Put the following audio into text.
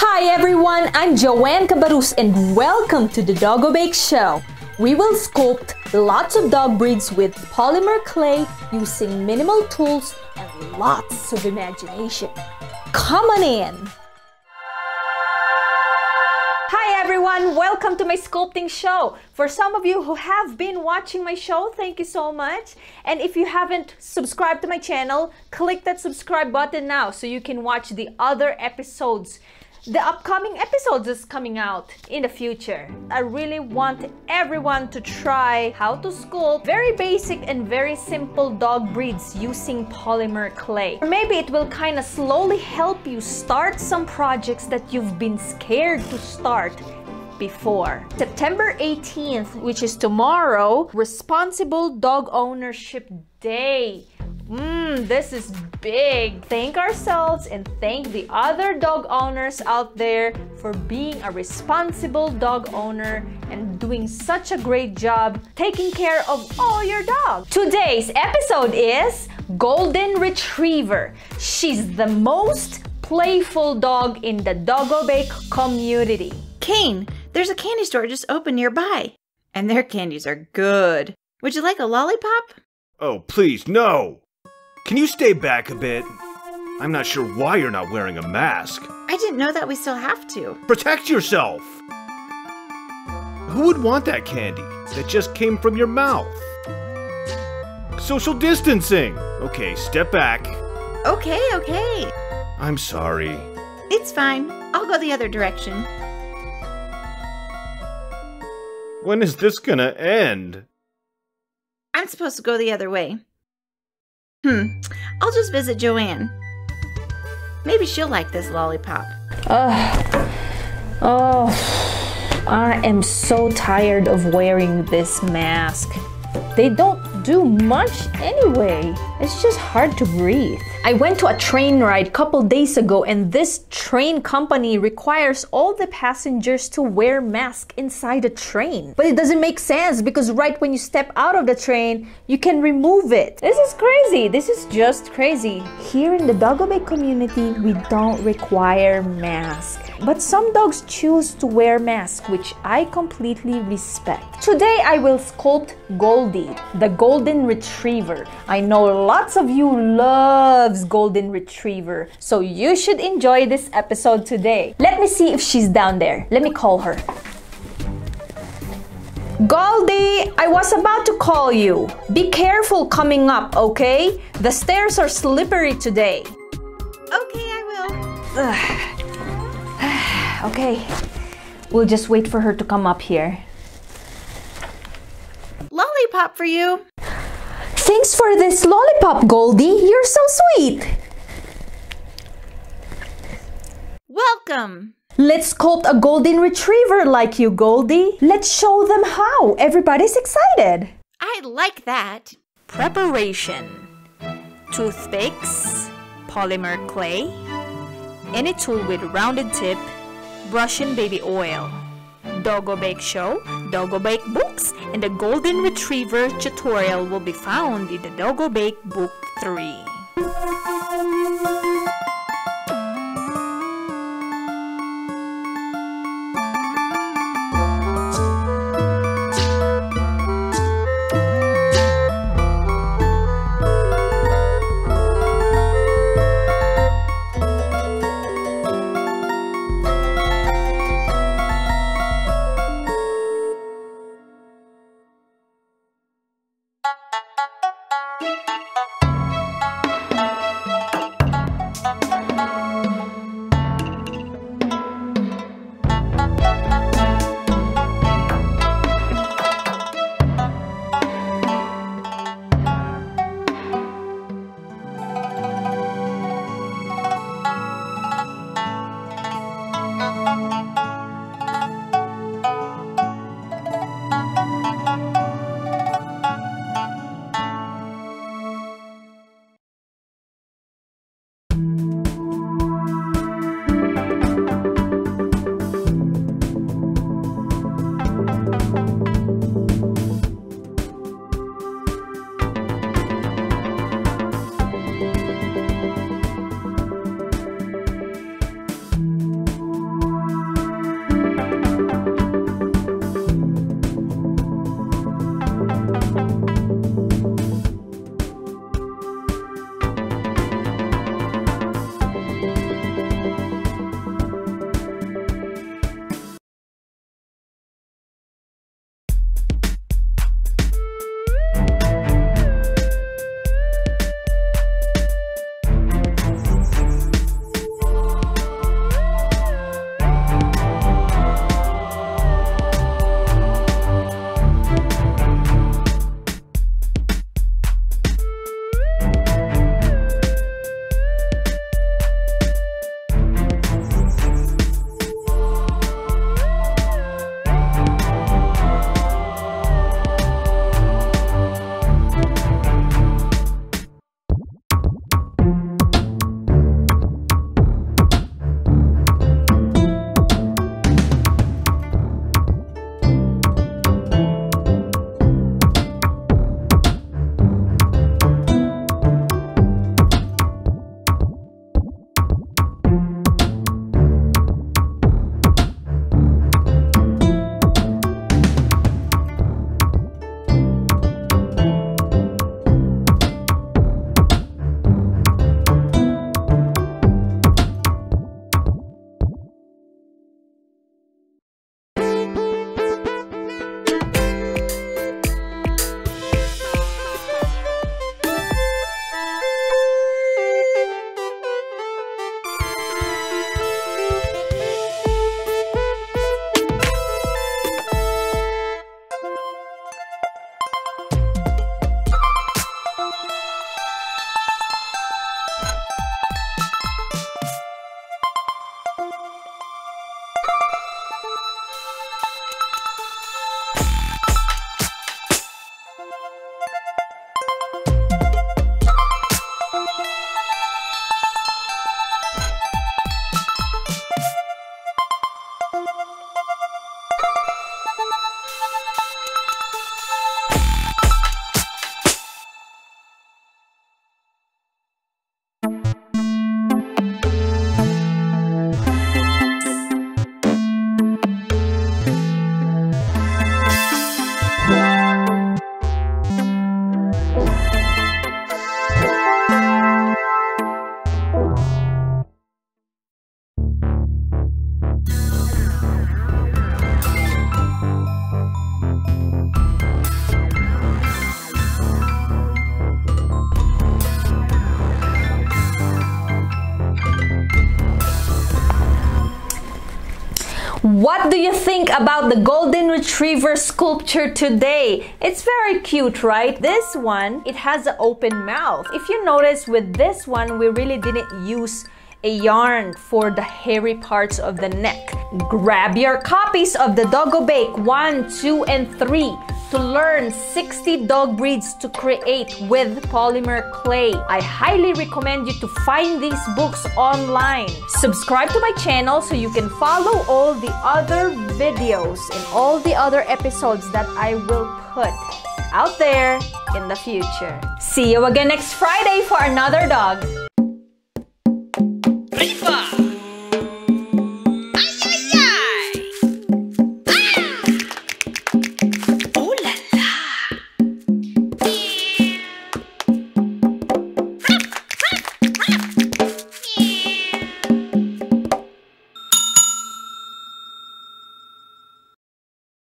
Hi everyone, I'm Joan Cabarrus and welcome to the Doggo Bake Show. We will sculpt lots of dog breeds with polymer clay using minimal tools and lots of imagination. Come on in! Hi everyone, welcome to my sculpting show. For some of you who have been watching my show, thank you so much. And if you haven't subscribed to my channel, click that subscribe button now so you can watch the other episodes the upcoming episodes is coming out in the future. I really want everyone to try how to sculpt very basic and very simple dog breeds using polymer clay. Or maybe it will kind of slowly help you start some projects that you've been scared to start before. September 18th, which is tomorrow, Responsible Dog Ownership Day. Mmm, this is big. Thank ourselves and thank the other dog owners out there for being a responsible dog owner and doing such a great job taking care of all your dogs. Today's episode is Golden Retriever. She's the most playful dog in the Doggo Bake community. Cane, there's a candy store just open nearby, and their candies are good. Would you like a lollipop? Oh, please, no! Can you stay back a bit? I'm not sure why you're not wearing a mask. I didn't know that we still have to. Protect yourself! Who would want that candy that just came from your mouth? Social distancing! Okay, step back. Okay, okay. I'm sorry. It's fine. I'll go the other direction. When is this gonna end? I'm supposed to go the other way. Hmm, I'll just visit Joan. Maybe she'll like this lollipop. Ugh. Oh, I am so tired of wearing this mask. They don't do much anyway. It's just hard to breathe. I went to a train ride a couple days ago and this train company requires all the passengers to wear masks inside the train. But it doesn't make sense because right when you step out of the train, you can remove it. This is crazy. This is just crazy. Here in the Doggo Bake community, we don't require masks. But some dogs choose to wear masks, which I completely respect. Today I will sculpt Goldie, the golden retriever. I know lots of you loves golden retriever, so you should enjoy this episode today. Let me see if she's down there. Let me call her. Goldie, I was about to call you. Be careful coming up, okay? The stairs are slippery today. Okay, I will. Okay, we'll just wait for her to come up here. Lollipop for you. Thanks for this lollipop, Goldie. You're so sweet. Welcome. Let's sculpt a golden retriever like you, Goldie. Let's show them how. Everybody's excited. I like that. Preparation. Toothpicks, polymer clay, any tool with rounded tip, brush and baby oil. Doggo Bake Show, Doggo Bake And the Golden Retriever tutorial will be found in the Doggo Bake Book 3. What do you think about the golden retriever sculpture today? It's very cute, right? This one, it has an open mouth. If you notice with this one, we really didn't use a yarn for the hairy parts of the neck. Grab your copies of the Doggo Bake 1, 2, and 3 to learn 60 dog breeds to create with polymer clay. I highly recommend you to find these books online. Subscribe to my channel so you can follow all the other videos and all the other episodes that I will put out there in the future. See you again next Friday for another dog.